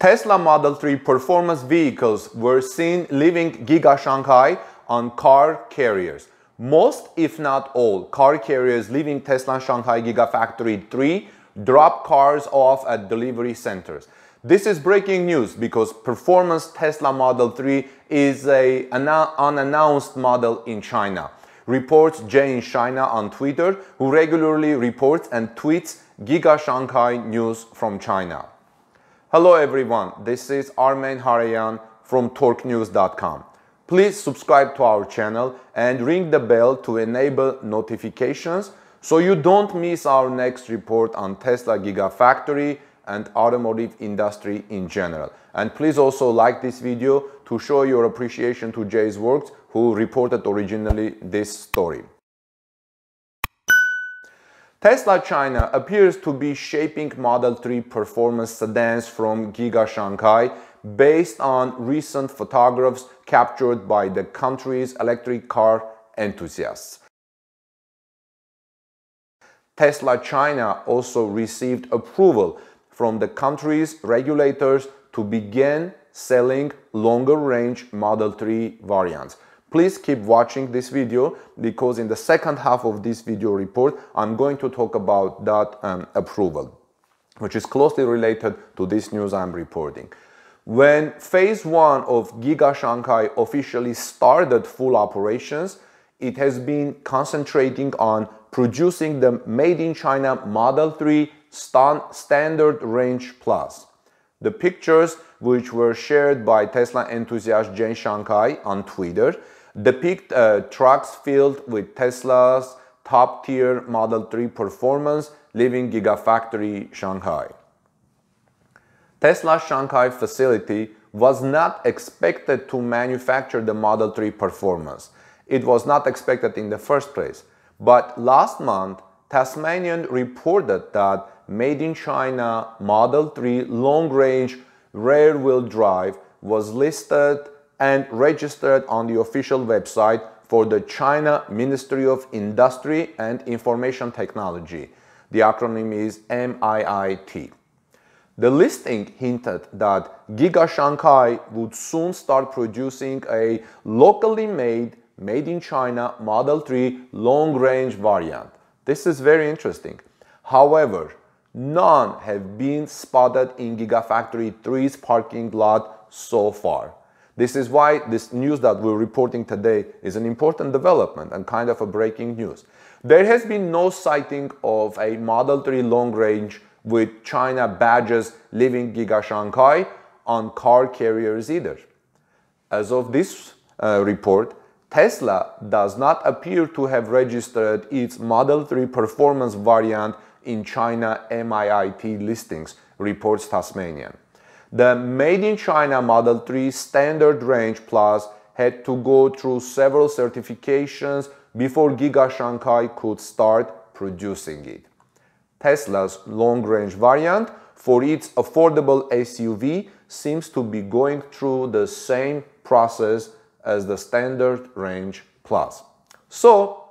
Tesla Model 3 performance vehicles were seen leaving Giga Shanghai on car carriers. Most, if not all, car carriers leaving Tesla Shanghai Gigafactory 3 drop cars off at delivery centers. This is breaking news because performance Tesla Model 3 is a unannounced model in China. Reports in China on Twitter, who regularly reports and tweets Giga Shanghai news from China. Hello everyone, this is Armen Hareyan from torquenews.com. Please subscribe to our channel and ring the bell to enable notifications so you don't miss our next report on Tesla Gigafactory and automotive industry in general. And please also like this video to show your appreciation to Jay's works who reported originally this story. Tesla China appears to be shaping Model 3 performance sedans from Giga Shanghai based on recent photographs captured by the country's electric car enthusiasts. Tesla China also received approval from the country's regulators to begin selling longer range Model 3 variants. Please keep watching this video because in the second half of this video report, I'm going to talk about that um, approval, which is closely related to this news I'm reporting. When phase one of Giga Shanghai officially started full operations, it has been concentrating on producing the made in China Model 3 Standard Range Plus. The pictures, which were shared by Tesla enthusiast Jay Shanghai on Twitter, depict uh, trucks filled with Tesla's top tier Model 3 performance leaving Gigafactory Shanghai. Tesla's Shanghai facility was not expected to manufacture the Model 3 performance. It was not expected in the first place. But last month, Tesmanian reported that made in China Model 3 long range rear wheel drive was listed and registered on the official website for the China Ministry of Industry and Information Technology. The acronym is MIIT. The listing hinted that Giga Shanghai would soon start producing a locally made, made in China Model 3 long-range variant. This is very interesting. However, none have been spotted in Gigafactory 3's parking lot so far. This is why this news that we're reporting today is an important development and kind of a breaking news. There has been no sighting of a Model 3 long range with China badges leaving Giga Shanghai on car carriers either. As of this uh, report, Tesla does not appear to have registered its Model 3 performance variant in China MIIT listings, reports Tesmanian. The Made in China Model 3 Standard Range Plus had to go through several certifications before Giga Shanghai could start producing it. Tesla's long-range variant for its affordable SUV seems to be going through the same process as the standard range plus. So,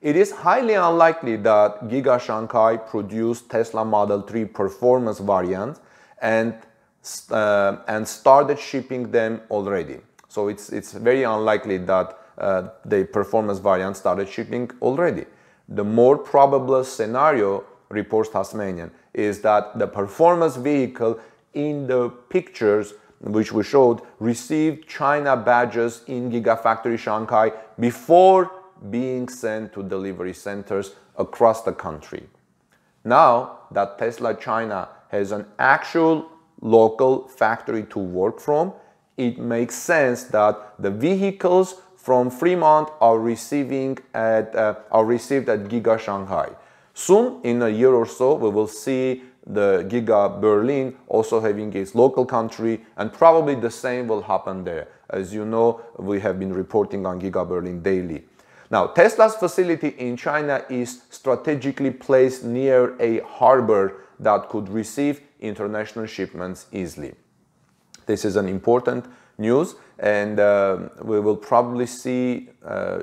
it is highly unlikely that Giga Shanghai produced Tesla Model 3 performance variant and, uh, and started shipping them already. So it's, it's very unlikely that uh, the performance variant started shipping already. The more probable scenario, reports Tesmanian, is that the performance vehicle in the pictures which we showed received China badges in Gigafactory Shanghai before being sent to delivery centers across the country. Now that Tesla China has an actual local factory to work from, it makes sense that the vehicles from Fremont are receiving at uh, are received at Giga Shanghai. Soon, in a year or so, we will see the Giga Berlin also having its local country, and probably the same will happen there. As you know, we have been reporting on Giga Berlin daily. Now, Tesla's facility in China is strategically placed near a harbor that could receive international shipments easily. This is an important news and uh, we will probably see uh,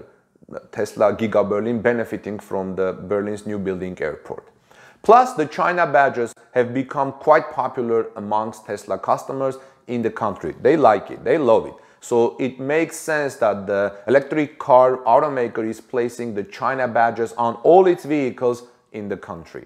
Tesla Giga Berlin benefiting from the Berlin's new building airport. Plus, the China badges have become quite popular amongst Tesla customers in the country. They like it, they love it. So it makes sense that the electric car automaker is placing the China badges on all its vehicles in the country.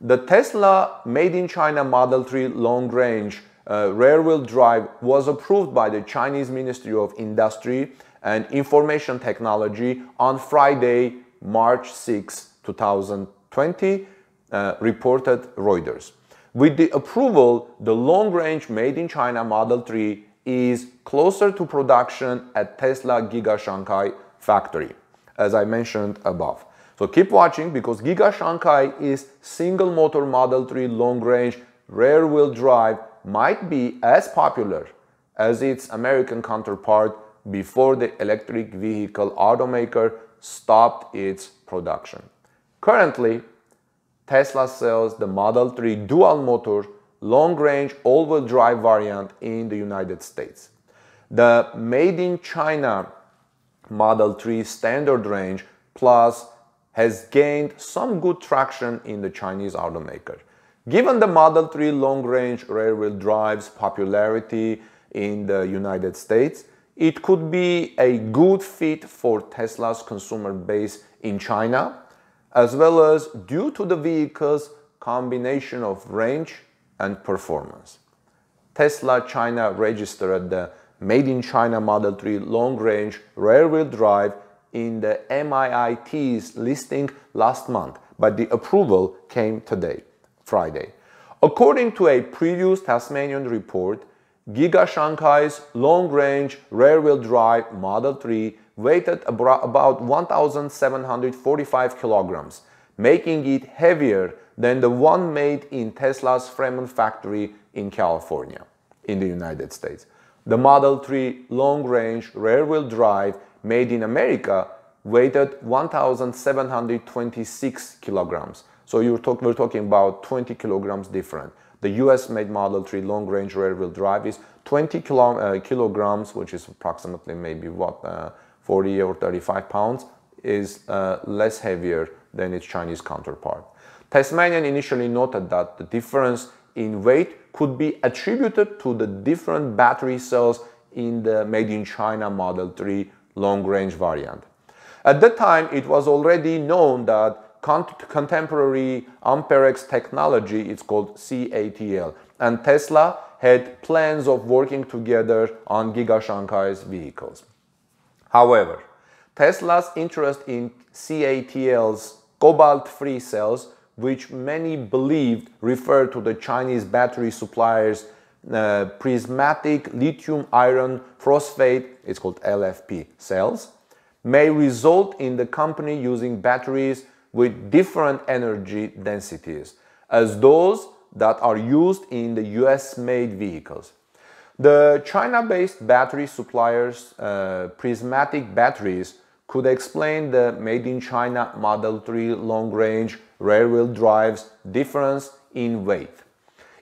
The Tesla made in China Model 3 long range uh, rear wheel drive was approved by the Chinese Ministry of Industry and Information Technology on Friday, March 6, 2020 uh, reported Reuters. With the approval, the long-range made in China Model 3 is closer to production at Tesla Giga Shanghai factory, as I mentioned above. So keep watching because Giga Shanghai is single motor Model 3 long range rear wheel drive might be as popular as its American counterpart before the electric vehicle automaker stopped its production. Currently, Tesla sells the Model 3 dual motor long-range all-wheel drive variant in the United States. The made in China Model 3 standard range plus has gained some good traction in the Chinese automaker. Given the Model 3 long-range rear-wheel drive's popularity in the United States, it could be a good fit for Tesla's consumer base in China as well as due to the vehicle's combination of range and performance. Tesla China registered the Made in China Model 3 long-range rear-wheel drive in the MIIT's listing last month, but the approval came today, Friday. According to a previous Tesmanian report, Giga Shanghai's long-range rear-wheel drive Model 3 weighed about 1,745 kilograms, making it heavier than the one made in Tesla's Fremont factory in California, in the United States. The Model 3 long-range rear-wheel drive made in America weighed 1,726 kilograms. So you're talk, we're talking about 20 kilograms different. The US-made Model 3 long-range rear-wheel drive is 20 kilo, uh, kilograms, which is approximately maybe what uh, 40 or 35 pounds, is uh, less heavier than its Chinese counterpart. Tesmanian initially noted that the difference in weight could be attributed to the different battery cells in the made in China Model 3 long-range variant. At that time, it was already known that contemporary Amperex technology, it's called CATL, and Tesla had plans of working together on Giga Shanghai's vehicles. However, Tesla's interest in CATL's cobalt-free cells, which many believed referred to the Chinese battery supplier's uh, prismatic lithium iron phosphate, it's called LFP cells, may result in the company using batteries with different energy densities as those that are used in the US made vehicles. The China-based battery suppliers' uh, prismatic batteries could explain the made in China Model 3 long-range rear-wheel drive's difference in weight.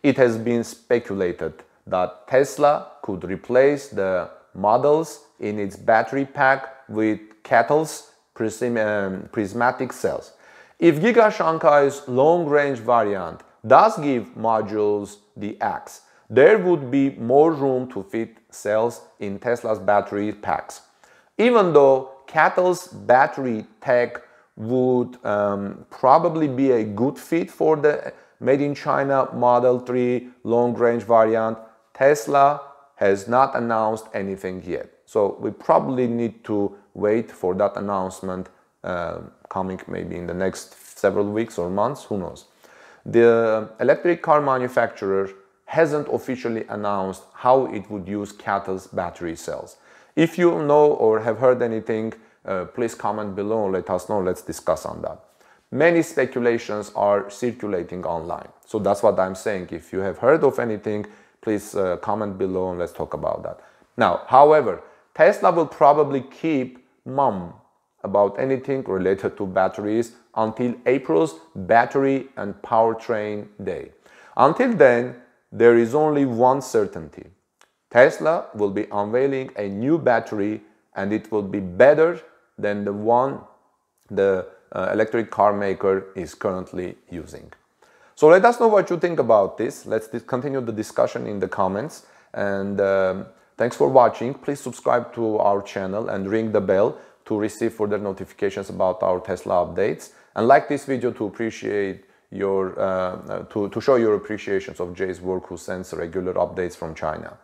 It has been speculated that Tesla could replace the models in its battery pack with CATL's um, prismatic cells. If Giga Shanghai's long-range variant does give modules the X, there would be more room to fit cells in Tesla's battery packs. Even though CATL's battery tech would um, probably be a good fit for the made in China Model 3 long range variant, Tesla has not announced anything yet. So we probably need to wait for that announcement uh, coming maybe in the next several weeks or months, who knows. The electric car manufacturer hasn't officially announced how it would use CATL's battery cells. If you know or have heard anything, uh, please comment below let us know, let's discuss on that. Many speculations are circulating online. So that's what I'm saying. If you have heard of anything, please uh, comment below and let's talk about that. Now, however, Tesla will probably keep mum about anything related to batteries until April's Battery and Powertrain Day. Until then, there is only one certainty. Tesla will be unveiling a new battery and it will be better than the one the uh, electric car maker is currently using. So let us know what you think about this. Let's continue the discussion in the comments. And um, thanks for watching. Please subscribe to our channel and ring the bell to receive further notifications about our Tesla updates. And like this video to appreciate your, uh, uh, to, to show your appreciations of Jay's work who sends regular updates from China.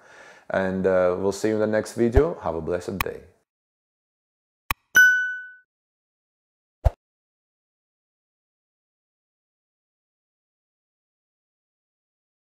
And uh, we'll see you in the next video. Have a blessed day.